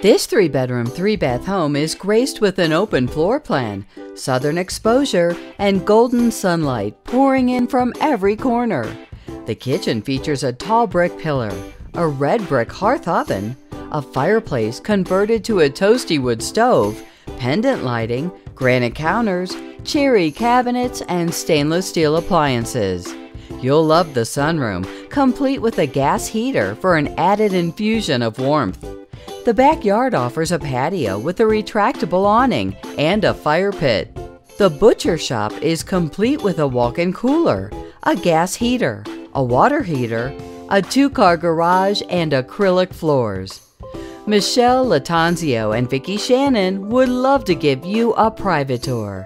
This three bedroom, three bath home is graced with an open floor plan, southern exposure, and golden sunlight pouring in from every corner. The kitchen features a tall brick pillar, a red brick hearth oven, a fireplace converted to a toasty wood stove, pendant lighting, granite counters, cherry cabinets, and stainless steel appliances. You'll love the sunroom, complete with a gas heater for an added infusion of warmth. The backyard offers a patio with a retractable awning and a fire pit. The butcher shop is complete with a walk-in cooler, a gas heater, a water heater, a two-car garage, and acrylic floors. Michele Lattanzio and Vicki Shannon would love to give you a private tour.